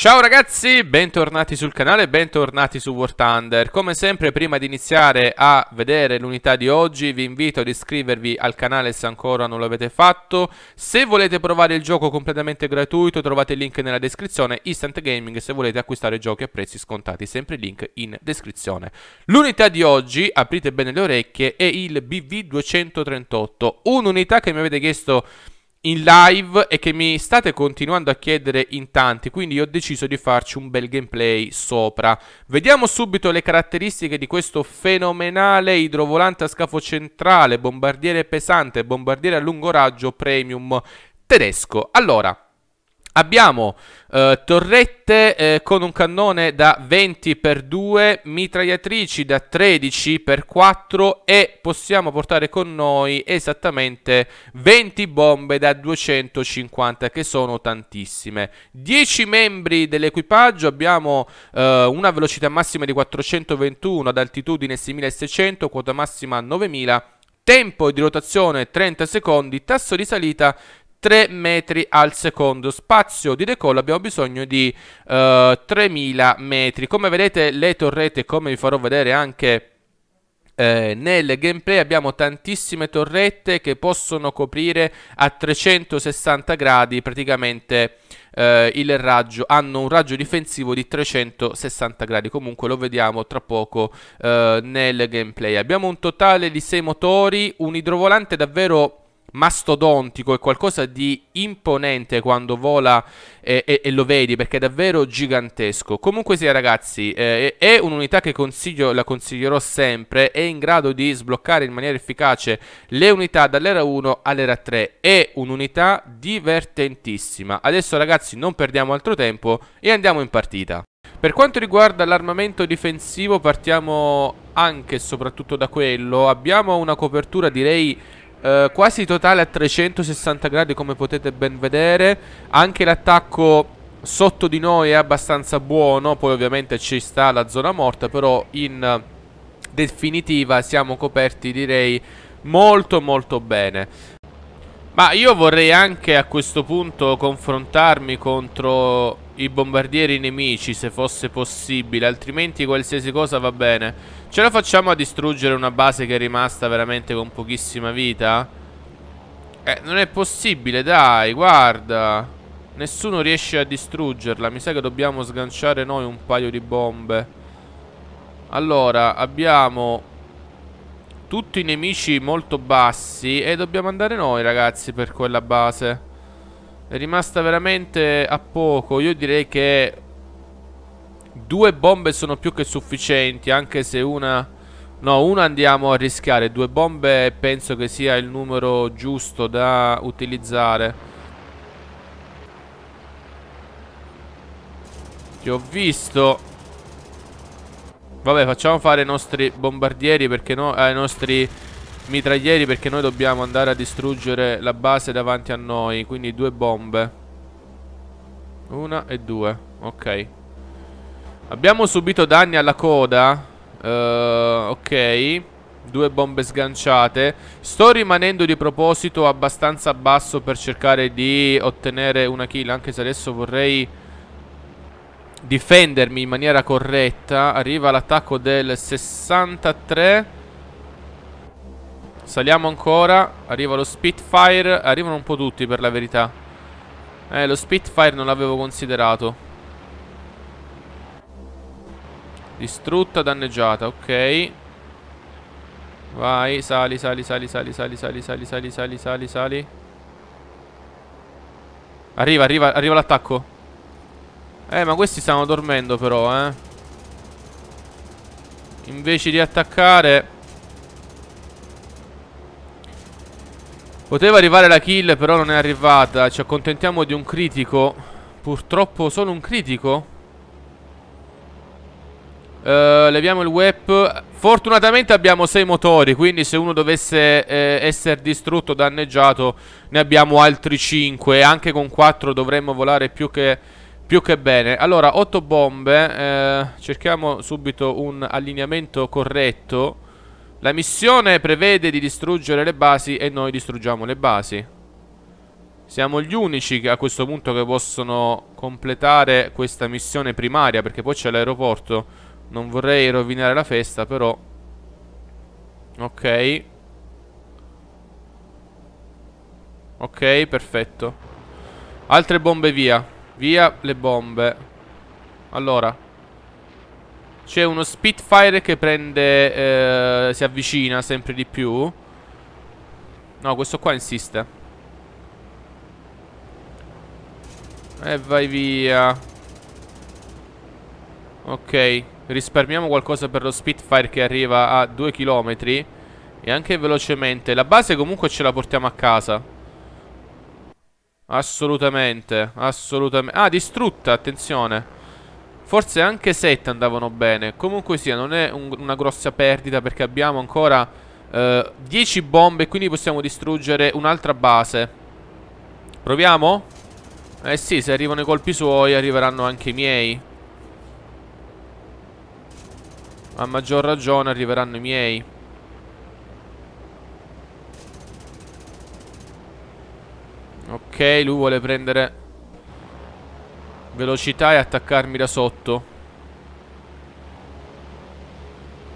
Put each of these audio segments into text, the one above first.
Ciao ragazzi, bentornati sul canale, bentornati su War Thunder. Come sempre, prima di iniziare a vedere l'unità di oggi, vi invito ad iscrivervi al canale se ancora non l'avete fatto. Se volete provare il gioco completamente gratuito, trovate il link nella descrizione. Instant Gaming, se volete acquistare giochi a prezzi scontati, sempre il link in descrizione. L'unità di oggi, aprite bene le orecchie, è il BV238, un'unità che mi avete chiesto in live e che mi state continuando a chiedere in tanti, quindi ho deciso di farci un bel gameplay sopra. Vediamo subito le caratteristiche di questo fenomenale idrovolante a scafo centrale, bombardiere pesante, bombardiere a lungo raggio premium tedesco. Allora, Abbiamo eh, torrette eh, con un cannone da 20x2, mitragliatrici da 13x4 e possiamo portare con noi esattamente 20 bombe da 250 che sono tantissime. 10 membri dell'equipaggio, abbiamo eh, una velocità massima di 421 ad altitudine 6600, quota massima 9000 tempo di rotazione 30 secondi, tasso di salita 3 metri al secondo. Spazio di decollo abbiamo bisogno di uh, eh, 3000 metri. Come vedete le torrette, come vi farò vedere anche eh, nel gameplay abbiamo tantissime torrette che possono coprire a 360 gradi praticamente eh, il raggio hanno un raggio difensivo di 360 gradi comunque lo vediamo tra poco eh, nel gameplay abbiamo un totale di 6 motori un idrovolante davvero mastodontico, è qualcosa di imponente quando vola e, e, e, lo vedi perché è davvero gigantesco. Comunque sia ragazzi, eh, è un'unità che consiglio, la consiglierò sempre, è in grado di sbloccare in maniera efficace le unità dall'era 1 all'era 3, è un'unità divertentissima. Adesso ragazzi non perdiamo altro tempo e andiamo in partita. Per quanto riguarda l'armamento difensivo partiamo anche e soprattutto da quello, abbiamo una copertura direi Uh, quasi totale a 360 gradi come potete ben vedere. Anche l'attacco sotto di noi è abbastanza buono Poi ovviamente ci sta la zona morta Però in definitiva siamo coperti direi molto molto bene. Ma io vorrei anche a questo punto confrontarmi contro i bombardieri nemici se fosse possibile Altrimenti qualsiasi cosa va bene Ce la facciamo a distruggere una base che è rimasta veramente con pochissima vita? Eh, non è possibile, dai, guarda. Nessuno riesce a distruggerla. Mi sa che dobbiamo sganciare noi un paio di bombe. Allora, abbiamo tutti i nemici molto bassi e dobbiamo andare noi, ragazzi, per quella base. È rimasta veramente a poco. Io direi che Due bombe sono più che sufficienti Anche se una... No, una andiamo a rischiare. Due bombe penso che sia il numero giusto da utilizzare. Ti ho visto. Vabbè facciamo fare i nostri bombardieri Perché no... Eh, i nostri mitraglieri Perché noi dobbiamo andare a distruggere la base davanti a noi Quindi due bombe. Una e due Ok. Abbiamo subito danni alla coda uh, Ok. Due bombe sganciate. Sto rimanendo di proposito abbastanza basso per cercare di ottenere una kill Anche se adesso vorrei difendermi in maniera corretta. Arriva l'attacco del 63 Saliamo ancora Arriva lo Spitfire Arrivano un po' tutti per la verità Eh lo Spitfire non l'avevo considerato Distrutta, danneggiata, ok Vai, sali, sali, sali, sali, sali, sali, sali, sali, sali, sali, sali Arriva, arriva, arriva l'attacco Eh, ma questi stanno dormendo però, eh Invece di attaccare Poteva arrivare la kill, però non è arrivata. Ci accontentiamo di un critico. Purtroppo solo un critico. Uh, leviamo il whip Fortunatamente abbiamo 6 motori Quindi se uno dovesse eh, essere distrutto, danneggiato Ne abbiamo altri 5 Anche con 4 dovremmo volare più che, più che bene. Allora 8 bombe eh, Cerchiamo subito un allineamento corretto La missione prevede di distruggere le basi E noi distruggiamo le basi. Siamo gli unici a questo punto che possono completare questa missione primaria Perché poi c'è l'aeroporto. Non vorrei rovinare la festa però Ok. Ok, perfetto. Altre bombe via. Via le bombe. Allora C'è uno Spitfire che prende eh, Si avvicina sempre di più. No, questo qua insiste. E vai via. Ok Risparmiamo qualcosa per lo Spitfire che arriva a 2 km E anche velocemente. La base comunque ce la portiamo a casa. Assolutamente, assolutamente. Ah, distrutta, attenzione. Forse anche 7 andavano bene. Comunque sia, non è un, una grossa perdita perché abbiamo ancora 10 eh, bombe, quindi possiamo distruggere un'altra base. Proviamo? Eh sì, se arrivano i colpi suoi arriveranno anche i miei. A maggior ragione arriveranno i miei. Ok, lui vuole prendere velocità e attaccarmi da sotto.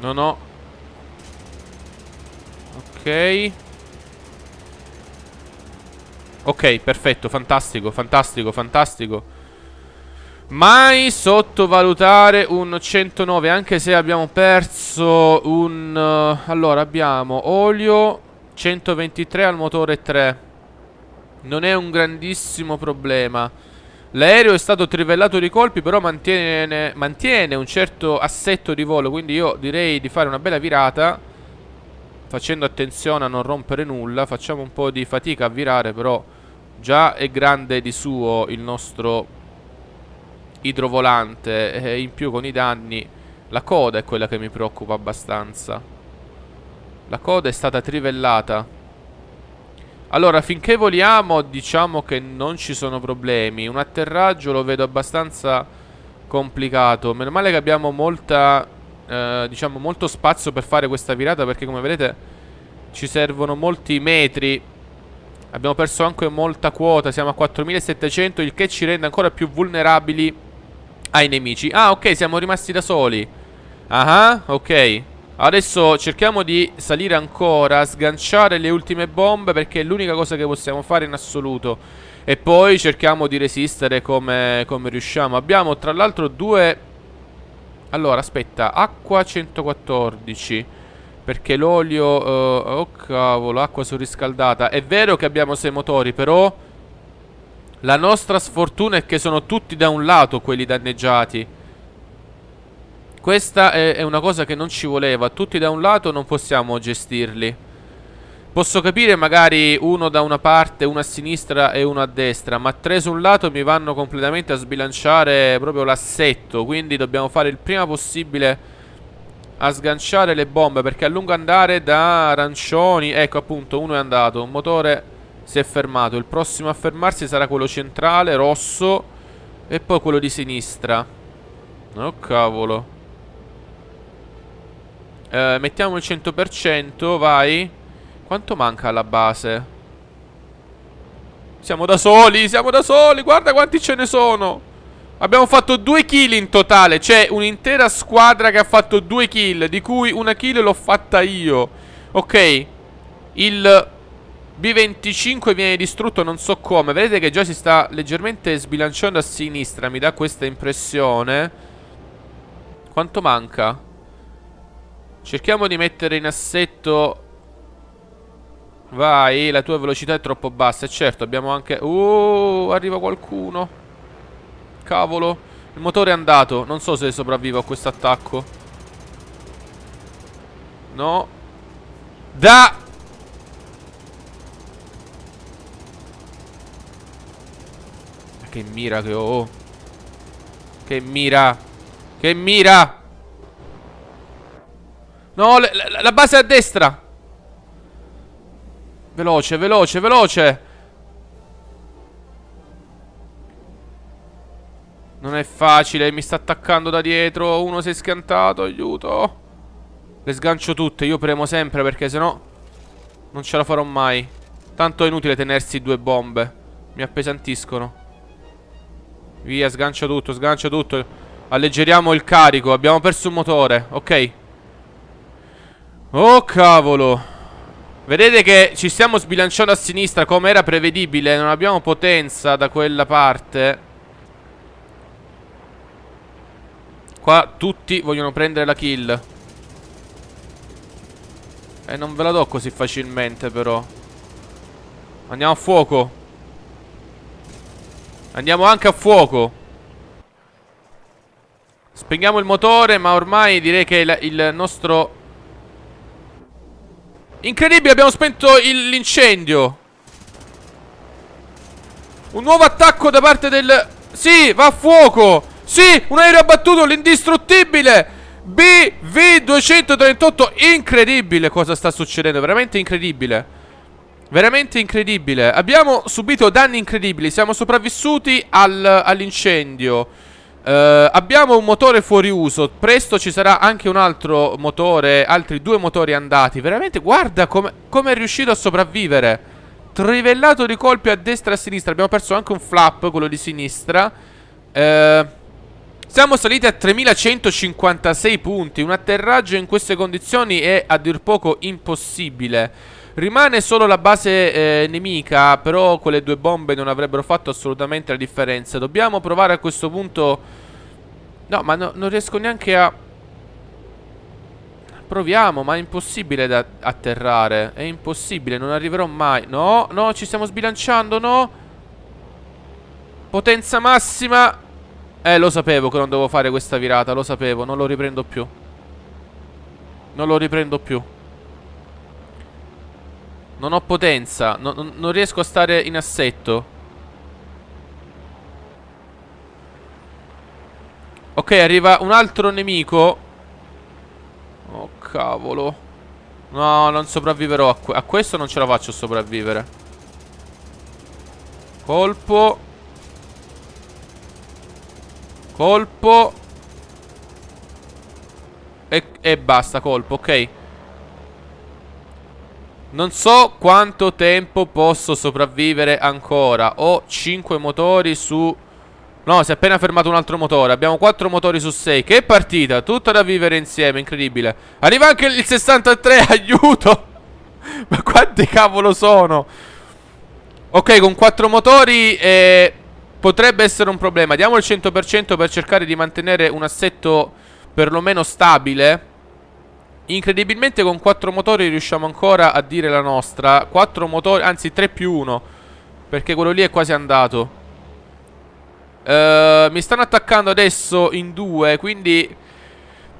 No, no. Ok. Ok, perfetto, fantastico, fantastico, fantastico. Mai sottovalutare un 109, anche se abbiamo perso un... Uh, allora, abbiamo olio 123 al motore 3. Non è un grandissimo problema. L'aereo è stato trivellato di colpi, però mantiene, mantiene un certo assetto di volo. Quindi io direi di fare una bella virata. Facendo attenzione a non rompere nulla. Facciamo un po' di fatica a virare, però già è grande di suo il nostro idrovolante. E in più con i danni la coda è quella che mi preoccupa abbastanza. La coda è stata trivellata. Allora, finché voliamo, diciamo che non ci sono problemi. Un atterraggio lo vedo abbastanza complicato. Meno male che abbiamo molta, eh, diciamo, molto spazio per fare questa virata, perché come vedete ci servono molti metri. Abbiamo perso anche molta quota, siamo a 4700, il che ci rende ancora più vulnerabili ai nemici. Ah, ok, siamo rimasti da soli. Ah, ok. Adesso cerchiamo di salire ancora Sganciare le ultime bombe Perché è l'unica cosa che possiamo fare in assoluto. E poi cerchiamo di resistere come, come riusciamo. Abbiamo tra l'altro due Allora aspetta Acqua 114 Perché l'olio uh, Oh cavolo Acqua surriscaldata. È vero che abbiamo sei motori però La nostra sfortuna è che sono tutti da un lato quelli danneggiati questa è, è una cosa che non ci voleva. Tutti da un lato non possiamo gestirli. Posso capire magari uno da una parte, uno a sinistra e uno a destra, ma tre su un lato mi vanno completamente a sbilanciare proprio l'assetto, quindi dobbiamo fare il prima possibile a sganciare le bombe, perché a lungo andare da arancioni, ecco appunto uno è andato, un motore si è fermato, il prossimo a fermarsi sarà quello centrale, rosso, e poi quello di sinistra. Oh cavolo. Eh, mettiamo il 100%, vai. Quanto manca alla base? Siamo da soli, siamo da soli. Guarda quanti ce ne sono. Abbiamo fatto due kill in totale. C'è un'intera squadra che ha fatto due kill. Di cui una kill l'ho fatta io. Ok. Il B25 viene distrutto non so come. Vedete che già si sta leggermente sbilanciando a sinistra. Mi dà questa impressione. Quanto manca? Cerchiamo di mettere in assetto. Vai, la tua velocità è troppo bassa E certo, abbiamo anche... Uh, arriva qualcuno. Cavolo Il motore è andato. Non so se sopravvivo a questo attacco. No. Da! Che mira che ho Che mira Che mira No, la, la, base è a destra. Veloce, veloce, veloce. Non è facile, mi sta attaccando da dietro. Uno si è scantato, aiuto. Le sgancio tutte, io premo sempre perché sennò non ce la farò mai. Tanto è inutile tenersi due bombe. Mi appesantiscono. Via, sgancia tutto, sgancia tutto. Alleggeriamo il carico. Abbiamo perso un motore. Ok. Oh, cavolo. Vedete che ci stiamo sbilanciando a sinistra come era prevedibile. Non abbiamo potenza da quella parte. Qua tutti vogliono prendere la kill. E non ve la do così facilmente però. Andiamo a fuoco. Andiamo anche a fuoco. Spegniamo il motore, ma ormai direi che il, il nostro... Incredibile, abbiamo spento l'incendio. Un nuovo attacco da parte del... Sì, va a fuoco. Sì, un aereo abbattuto, l'indistruttibile. BV238 Incredibile cosa sta succedendo Veramente incredibile Veramente incredibile Abbiamo subito danni incredibili Siamo sopravvissuti al, all'incendio uh, Abbiamo un motore fuori uso. Presto ci sarà anche un altro motore Altri due motori andati. Veramente guarda come com è riuscito a sopravvivere. Trivellato di colpi a destra e a sinistra. Abbiamo perso anche un flap Quello di sinistra. Ehm siamo saliti a 3156 punti. Un atterraggio in queste condizioni è a dir poco impossibile. Rimane solo la base eh, nemica, però quelle due bombe non avrebbero fatto assolutamente la differenza. Dobbiamo provare a questo punto... No, ma no, non riesco neanche a... Proviamo, ma è impossibile da atterrare. È impossibile, non arriverò mai. No, no, ci stiamo sbilanciando, no. Potenza massima. Eh, lo sapevo che non dovevo fare questa virata, lo sapevo, non lo riprendo più. Non lo riprendo più. Non ho potenza, no, non riesco a stare in assetto. Ok, arriva un altro nemico. Oh, cavolo. No, non sopravviverò a, que a questo non ce la faccio sopravvivere. Colpo. Colpo e, e basta, colpo, ok Non so quanto tempo posso sopravvivere ancora. Ho 5 motori su... No, si è appena fermato un altro motore. Abbiamo 4 motori su 6 Che partita, tutta da vivere insieme, incredibile. Arriva anche il 63, aiuto! Ma quanti cavolo sono? Ok, con 4 motori eh, potrebbe essere un problema. Diamo il 100% per cercare di mantenere un assetto perlomeno stabile. Incredibilmente con 4 motori riusciamo ancora a dire la nostra. 4 motori, anzi 3 più 1. Perché quello lì è quasi andato. Uh, mi stanno attaccando adesso in due, quindi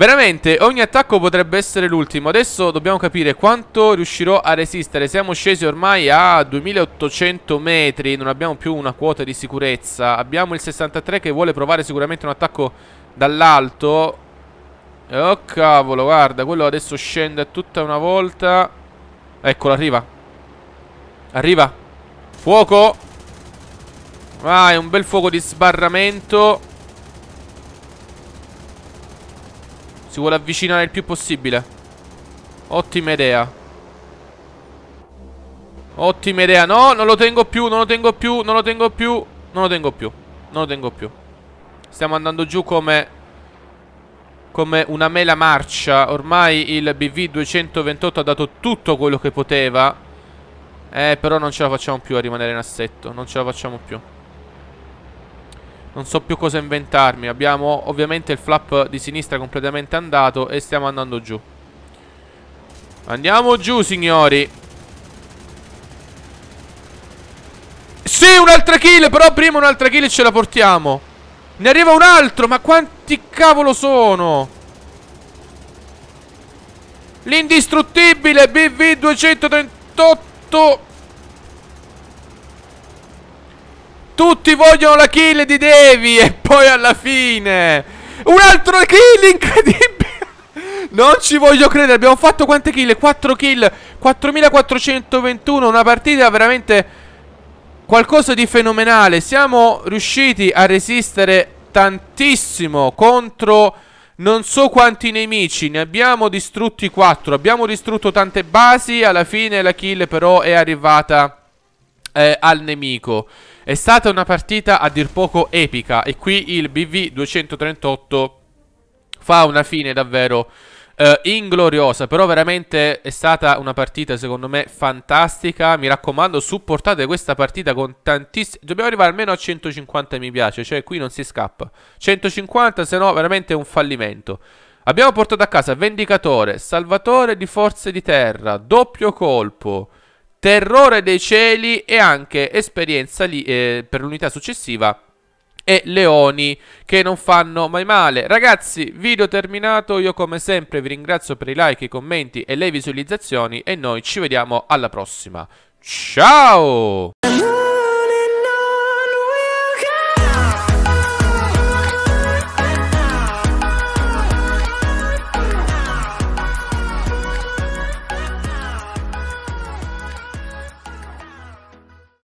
Veramente, ogni attacco potrebbe essere l'ultimo. Adesso dobbiamo capire quanto riuscirò a resistere. Siamo scesi ormai a 2800 metri. Non abbiamo più una quota di sicurezza. Abbiamo il 63 che vuole provare sicuramente un attacco dall'alto. Oh cavolo, guarda, quello adesso scende tutta una volta. Eccolo, arriva. Arriva. Fuoco. Vai, un bel fuoco di sbarramento. Si vuole avvicinare il più possibile Ottima idea Ottima idea No, non lo tengo più, non lo tengo più Non lo tengo più, non lo tengo più Non lo tengo più Stiamo andando giù come Come una mela marcia Ormai il BV228 ha dato tutto quello che poteva Eh, però non ce la facciamo più a rimanere in assetto Non ce la facciamo più. Non so più cosa inventarmi Abbiamo ovviamente il flap di sinistra completamente andato E stiamo andando giù. Andiamo giù signori. Sì un'altra kill Però prima un'altra kill ce la portiamo. Ne arriva un altro Ma quanti cavolo sono? L'indistruttibile BV238 Tutti vogliono la kill di Devi E poi alla fine. Un altro kill incredibile. Non ci voglio credere Abbiamo fatto quante kill? 4 kill 4421 Una partita veramente Qualcosa di fenomenale. Siamo riusciti a resistere tantissimo Contro non so quanti nemici Ne abbiamo distrutti 4 Abbiamo distrutto tante basi Alla fine la kill però è arrivata eh, al nemico. È stata una partita a dir poco epica e qui il BV 238 fa una fine davvero Uh, ingloriosa, però veramente è stata una partita secondo me fantastica. Mi raccomando, supportate questa partita con tantissimi. Dobbiamo arrivare almeno a 150 mi piace, cioè qui non si scappa. 150, se no, veramente è un fallimento. Abbiamo portato a casa Vendicatore, Salvatore di Forze di Terra, doppio colpo, Terrore dei Cieli e anche esperienza lì, eh, per l'unità successiva e leoni che non fanno mai male. Ragazzi, video terminato, io come sempre vi ringrazio per i like, i commenti e le visualizzazioni e noi ci vediamo alla prossima. Ciao!